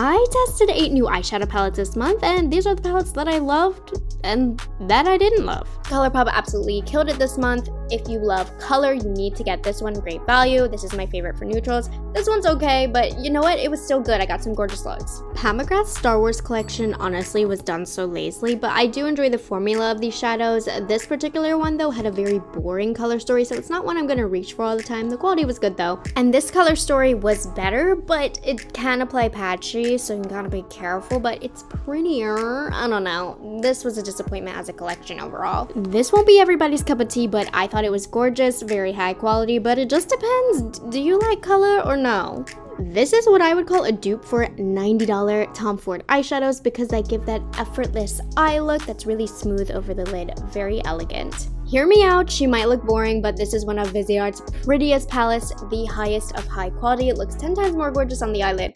I tested eight new eyeshadow palettes this month, and these are the palettes that I loved and that I didn't love. ColourPop absolutely killed it this month. If you love color, you need to get this one. Great value. This is my favorite for neutrals. This one's okay, but you know what? It was still good. I got some gorgeous looks. McGrath's Star Wars collection honestly was done so lazily, but I do enjoy the formula of these shadows. This particular one though had a very boring color story, so it's not one I'm gonna reach for all the time. The quality was good though. And this color story was better, but it can apply patchy, so you gotta be careful, but it's prettier. I don't know. This was a disappointment as a collection overall. This won't be everybody's cup of tea, but I thought it was gorgeous, very high quality, but it just depends. Do you like color or no? This is what I would call a dupe for $90 Tom Ford eyeshadows because they give that effortless eye look that's really smooth over the lid. Very elegant. Hear me out, she might look boring, but this is one of Viseart's prettiest palettes, the highest of high quality. It looks 10 times more gorgeous on the eyelid.